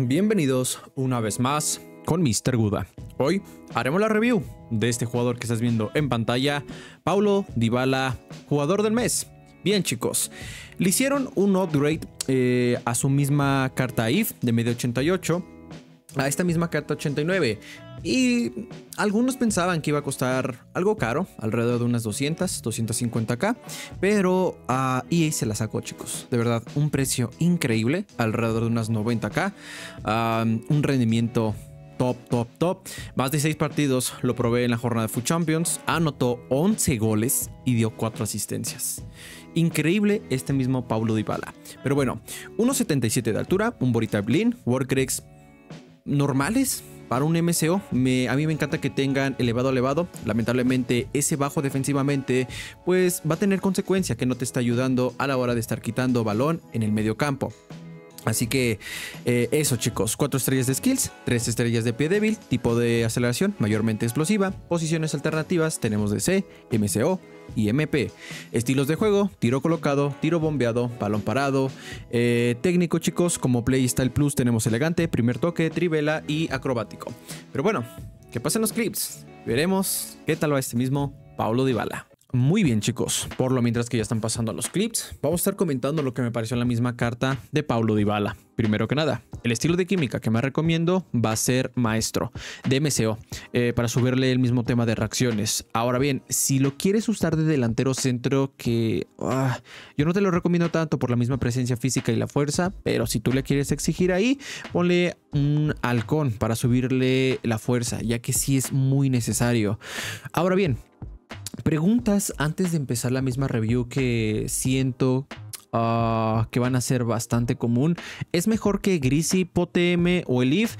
Bienvenidos una vez más con Mr. Guda. Hoy haremos la review de este jugador que estás viendo en pantalla, Paulo Dybala, jugador del mes. Bien chicos, le hicieron un upgrade eh, a su misma carta IF de medio 88 a esta misma carta 89 y algunos pensaban que iba a costar algo caro, alrededor de unas 200, 250k, pero a EA se la sacó chicos, de verdad, un precio increíble, alrededor de unas 90k, un rendimiento top, top, top. Más de 6 partidos lo probé en la jornada de Food Champions. Anotó 11 goles y dio 4 asistencias. Increíble este mismo Paulo Dybala. Pero bueno, 1.77 de altura, un Borita Blin, Warcrex normales para un MCO. A mí me encanta que tengan elevado elevado. Lamentablemente ese bajo defensivamente pues va a tener consecuencia que no te está ayudando a la hora de estar quitando balón en el medio campo. Así que eh, eso chicos, 4 estrellas de skills, 3 estrellas de pie débil, tipo de aceleración mayormente explosiva, posiciones alternativas tenemos DC, MCO y MP, estilos de juego, tiro colocado, tiro bombeado, balón parado, eh, técnico chicos como Playstyle Plus tenemos elegante, primer toque, trivela y acrobático. Pero bueno, que pasen los clips, veremos qué tal va este mismo Paulo Dybala. Muy bien chicos, por lo mientras que ya están pasando a los clips, vamos a estar comentando lo que me pareció en la misma carta de Paulo Dybala. Primero que nada, el estilo de química que me recomiendo va a ser maestro de MCO eh, para subirle el mismo tema de reacciones. Ahora bien, si lo quieres usar de delantero centro que ah, yo no te lo recomiendo tanto por la misma presencia física y la fuerza, pero si tú le quieres exigir ahí, ponle un halcón para subirle la fuerza, ya que sí es muy necesario. Ahora bien, Preguntas antes de empezar la misma review que siento ah, que van a ser bastante común. ¿Es mejor que Greasy, POTM o el IF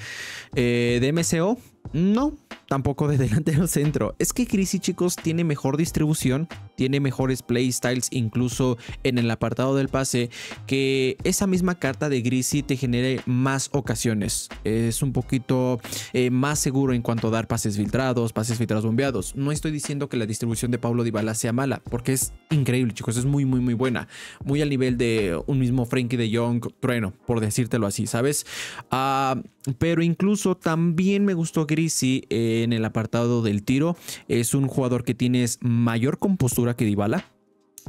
eh, de MCO? No, tampoco de delantero centro. Es que Crisis, chicos, tiene mejor distribución, tiene mejores playstyles, incluso en el apartado del pase, que esa misma carta de Grisi te genere más ocasiones. Es un poquito eh, más seguro en cuanto a dar pases filtrados, pases filtrados bombeados. No estoy diciendo que la distribución de Pablo Dybala sea mala, porque es increíble, chicos, es muy, muy, muy buena. Muy al nivel de un mismo Frankie de Young Trueno, por decírtelo así, ¿sabes? Ah, pero incluso también me gustó Grisi. Eh, en el apartado del tiro. Es un jugador que tiene mayor compostura que Dybala.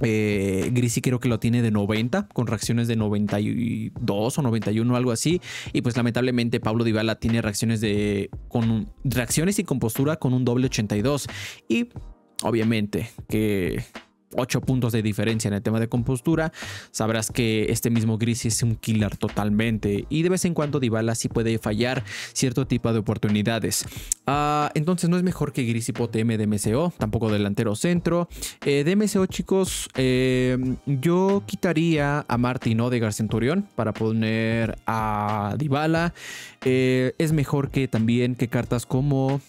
Eh, Grisi creo que lo tiene de 90, con reacciones de 92 o 91, algo así. Y pues lamentablemente Pablo Dybala tiene reacciones de. con reacciones y compostura con un doble 82. Y obviamente que 8 puntos de diferencia en el tema de compostura, sabrás que este mismo Gris es un killer totalmente y de vez en cuando Dybala sí puede fallar cierto tipo de oportunidades. Ah, entonces no es mejor que Gris y POTM de MCO, tampoco delantero centro. Eh, de MCO chicos, eh, yo quitaría a Martin Odegaard Centurión para poner a Dybala. Eh, es mejor que también que cartas como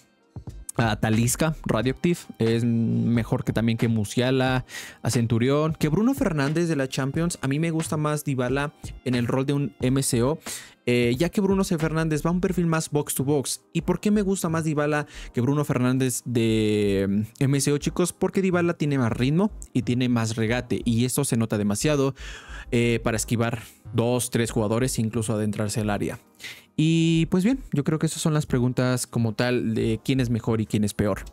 Talisca, Radioactive, es mejor que también que Musiala, a Centurión, que Bruno Fernández de la Champions. A mí me gusta más Dybala en el rol de un MCO, eh, ya que Bruno C. Fernández va a un perfil más box to box. ¿Y por qué me gusta más Dybala que Bruno Fernández de MCO, mm, chicos? Porque Dybala tiene más ritmo y tiene más regate, y eso se nota demasiado eh, para esquivar dos, tres jugadores, incluso adentrarse al área. Y pues bien, yo creo que esas son las preguntas como tal de quién es mejor y quién es peor.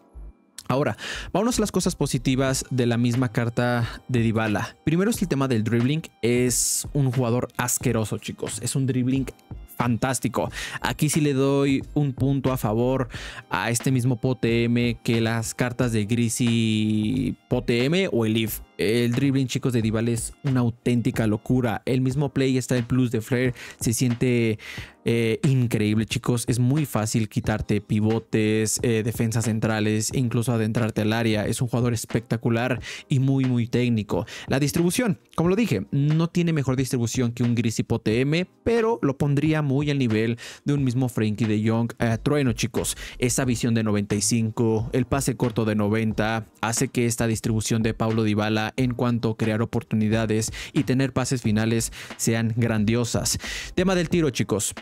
Ahora, vámonos a las cosas positivas de la misma carta de Dybala. Primero es el tema del dribbling. Es un jugador asqueroso, chicos. Es un dribbling fantástico. Aquí sí le doy un punto a favor a este mismo POTM que las cartas de Greasy POTM o el IF. El dribbling, chicos, de Dybala es una auténtica locura. El mismo play está el plus de Flair. Se siente eh, increíble, chicos. Es muy fácil quitarte pivotes, eh, defensas centrales, incluso adentrarte al área. Es un jugador espectacular y muy, muy técnico. La distribución, como lo dije, no tiene mejor distribución que un Gris POTM, pero lo pondría muy al nivel de un mismo Frankie de Young. Eh, trueno, chicos. Esa visión de 95, el pase corto de 90, hace que esta distribución de Paulo Dybala en cuanto a crear oportunidades y tener pases finales sean grandiosas. Tema del tiro, chicos.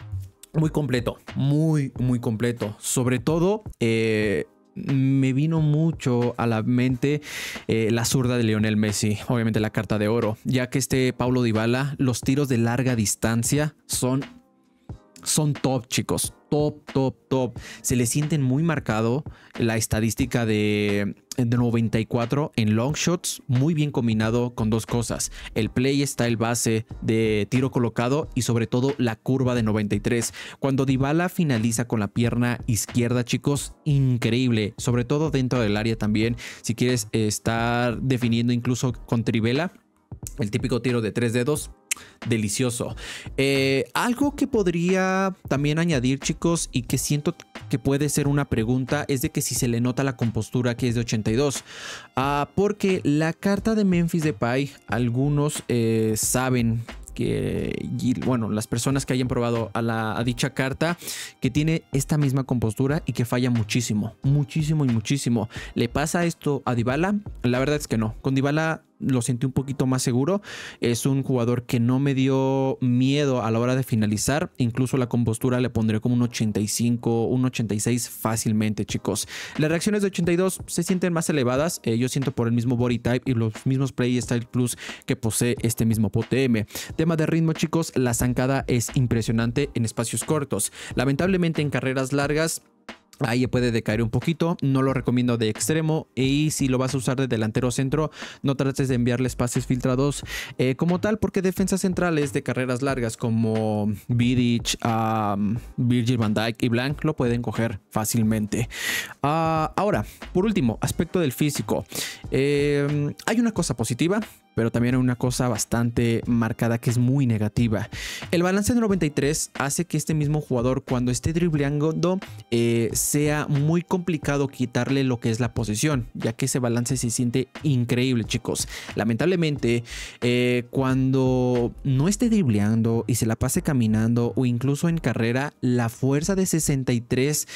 Muy completo, muy, muy completo. Sobre todo, eh, me vino mucho a la mente eh, la zurda de Lionel Messi, obviamente la carta de oro, ya que este Paulo Dybala, los tiros de larga distancia son son top, chicos. Top, top, top. Se le sienten muy marcado la estadística de, de 94 en long shots, muy bien combinado con dos cosas. El play está el base de tiro colocado y sobre todo la curva de 93. Cuando Dybala finaliza con la pierna izquierda, chicos, increíble. Sobre todo dentro del área también. Si quieres estar definiendo incluso con Trivela, el típico tiro de tres dedos, delicioso. Eh, algo que podría también añadir, chicos, y que siento que puede ser una pregunta, es de que si se le nota la compostura que es de 82. Ah, porque la carta de Memphis Depay, algunos eh, saben que, bueno, las personas que hayan probado a, la, a dicha carta, que tiene esta misma compostura y que falla muchísimo, muchísimo y muchísimo. ¿Le pasa esto a Dybala? La verdad es que no. Con Dybala lo sentí un poquito más seguro. Es un jugador que no me dio miedo a la hora de finalizar. Incluso la compostura le pondré como un 85, un 86 fácilmente, chicos. Las reacciones de 82 se sienten más elevadas. Eh, yo siento por el mismo body type y los mismos play style plus que posee este mismo POTM. Tema de ritmo, chicos, la zancada es impresionante en espacios cortos. Lamentablemente en carreras largas Ahí puede decaer un poquito, no lo recomiendo de extremo y si lo vas a usar de delantero centro, no trates de enviarle espacios filtrados eh, como tal porque defensas centrales de carreras largas como Vidic, Virgil van Dijk y Blanc lo pueden coger fácilmente. Ah, ahora, por último, aspecto del físico. Eh, hay una cosa positiva pero también una cosa bastante marcada que es muy negativa. El balance de 93 hace que este mismo jugador cuando esté dribleando eh, sea muy complicado quitarle lo que es la posición, ya que ese balance se siente increíble chicos. Lamentablemente eh, cuando no esté dribleando y se la pase caminando o incluso en carrera, la fuerza de 63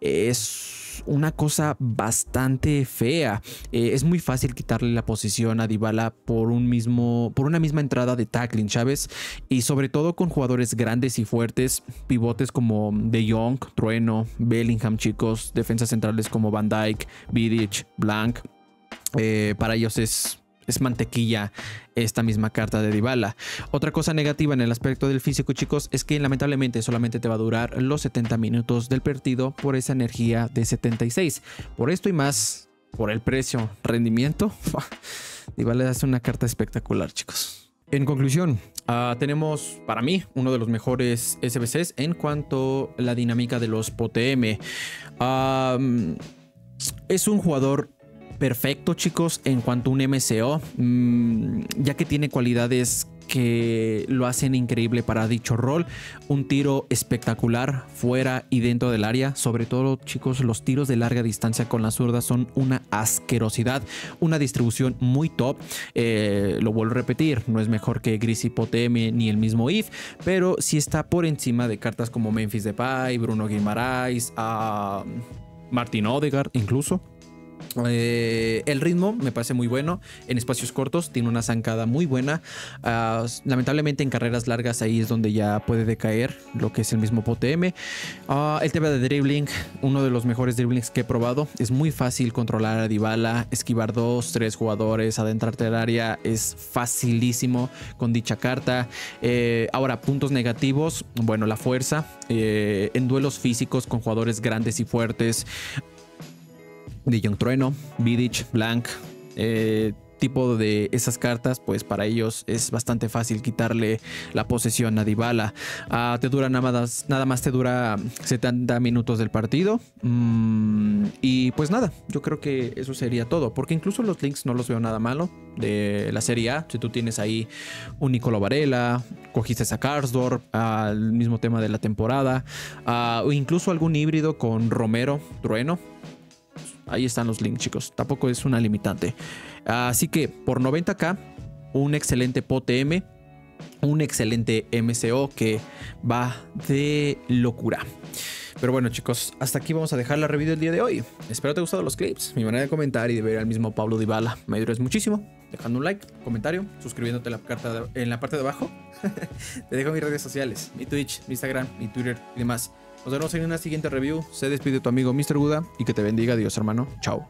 es una cosa bastante fea. Eh, es muy fácil quitarle la posición a Dybala por un mismo, por una misma entrada de tackling, ¿sabes? Y sobre todo con jugadores grandes y fuertes, pivotes como De Jong, Trueno, Bellingham, chicos, defensas centrales como Van Dyke, Vidic, Blanc. Eh, para ellos es es mantequilla esta misma carta de Dybala. Otra cosa negativa en el aspecto del físico, chicos, es que lamentablemente solamente te va a durar los 70 minutos del partido por esa energía de 76. Por esto y más, por el precio, rendimiento, Dybala es una carta espectacular, chicos. En conclusión, ah, tenemos para mí uno de los mejores SBCs en cuanto a la dinámica de los POTM. es un jugador perfecto, chicos, en cuanto a un MCO, mm, ya que tiene cualidades que lo hacen increíble para dicho rol. Un tiro espectacular fuera y dentro del área. Sobre todo, chicos, los tiros de larga distancia con la zurda son una asquerosidad. Una distribución muy top. Eh, lo vuelvo a repetir, no es mejor que Gris Poteme ni el mismo If, pero sí está por encima de cartas como Memphis Depay, Bruno Guimaraes, a Martin Odegaard incluso. Eh, el ritmo me parece muy bueno en espacios cortos, tiene una zancada muy buena. Ah, lamentablemente en carreras largas ahí es donde ya puede decaer lo que es el mismo POTM. Ah, el tema de dribbling, uno de los mejores dribblings que he probado. Es muy fácil controlar a Dybala, esquivar dos, tres jugadores, adentrarte al área es facilísimo con dicha carta. Eh, ahora, puntos negativos, bueno, la fuerza eh, en duelos físicos con jugadores grandes y fuertes de Young Trueno, Vidic, Blank, eh, tipo de esas cartas, pues para ellos es bastante fácil quitarle la posesión a Dybala. Ah, te dura nada más, nada más te dura 70 minutos del partido. Mm, y pues nada, yo creo que eso sería todo, porque incluso los links no los veo nada malo de la Serie A. Si tú tienes ahí un Nicolo Varela, cogiste a Karsdorp, al mismo tema de la temporada, ah, o incluso algún híbrido con Romero, Trueno Ahí están los links, chicos. Tampoco es una limitante. Así que por 90k, un excelente POTM, un excelente MCO que va de locura. Pero bueno chicos, hasta aquí vamos a dejar la review del día de hoy. Espero te haya gustado los clips, mi manera de comentar y de ver al mismo Pablo Dybala. Me ayudas muchísimo, dejando un like, comentario, suscribiéndote la carta en la parte de abajo. te dejo mis redes sociales, mi Twitch, mi Instagram, mi Twitter y demás. Nos vemos en una siguiente review. Se despide tu amigo Mr. Buda y que te bendiga Dios, hermano. Chao.